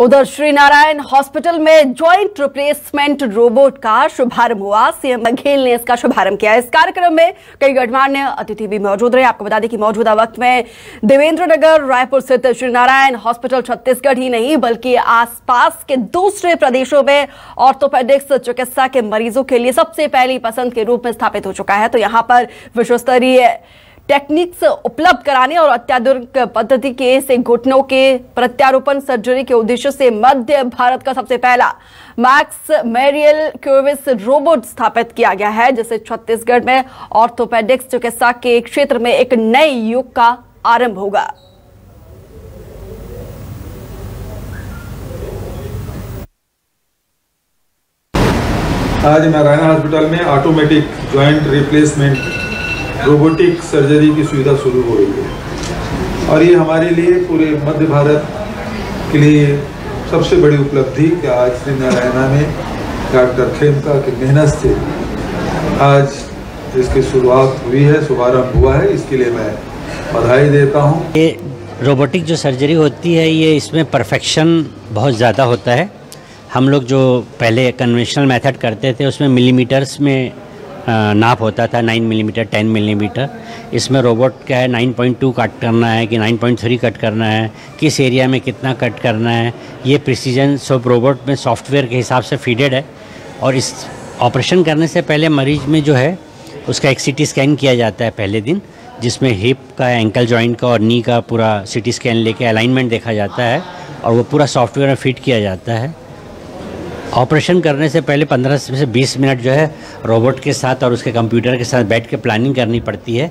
उधर श्री नारायण हॉस्पिटल में joint replacement robot का शुभारंभ हुआ। सीएम बघेल ने इसका शुभारंभ किया। इस कार्यक्रम में कई गणमान्य अतिथि भी मौजूद रहे। आपको बता दें कि मौजूदा वक्त में देवेंद्र नगर रायपुर स्थित श्री नारायण हॉस्पिटल छत्तीसगढ़ ही नहीं, बल्कि आसपास के दूसरे प्रदेशों में ऑर्थोपेडिक्स चिकित्सा के मरीजों के लिए सबसे पहली पसंद के रूप में स्थापित हो चुका है। तो यहाँ पर विश्व स्तरीय टेक्निक्स उपलब्ध कराने और अत्याधुनिक पद्धति के से घुटनों के प्रत्यारोपण सर्जरी के उद्देश्य से मध्य भारत का सबसे पहला मैक्स मेरियल क्यूविस रोबोट स्थापित किया गया है, जिसे छत्तीसगढ़ में ऑर्थोपेडिक्स चिकित्सा के क्षेत्र में एक नए युग का आरंभ होगा। आज नारायण हॉस्पिटल में automatic joint replacement robotic surgery की सुविधा शुरू हो रही है। और ये हमारे लिए पूरे मध्य भारत के लिए सबसे बड़ी उपलब्धि कि आज श्री नारायणा में डॉक्टर खेमका की मेहनत से आज इसकी शुरुआत हुई है, शुभारंभ हुआ है। इसके लिए मैं बधाई देता हूँ। ये रोबोटिक जो सर्जरी होती है, ये इसमें परफेक्शन बहुत ज़्यादा होता है। हम लोग जो पहले कन्वेंशनल मेथड करते थे, उसमें मिलीमीटर्स में नाप होता था 9 मिलीमीटर 10 मिलीमीटर इसमें रोबोट क्या है 9.2 कट करना है कि 9.3 कट करना है, किस एरिया में कितना कट करना है। ये प्रिसीजन सब रोबोट में सॉफ्टवेयर के हिसाब से फीडेड है। और इस ऑपरेशन करने से पहले मरीज़ में जो है, उसका एक सी स्कैन किया जाता है पहले दिन, जिसमें हिप का एंकल जॉइंट का और नी का पूरा सी स्कैन लेके अलाइनमेंट देखा जाता है और वो पूरा सॉफ्टवेयर में फिट किया जाता है। ऑपरेशन करने से पहले 15 से 20 मिनट जो है रोबोट के साथ और उसके कंप्यूटर के साथ बैठ के प्लानिंग करनी पड़ती है।